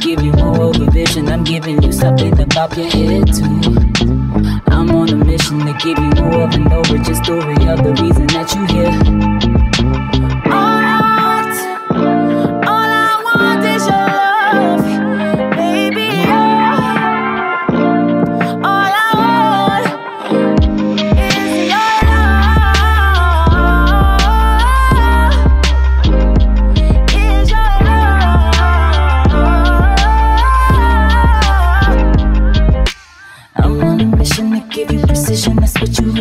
give you more of a vision. I'm giving you something to bop your head to. I'm on a mission to give you more of an origin story of the reason. mission to give you precision. That's what you really.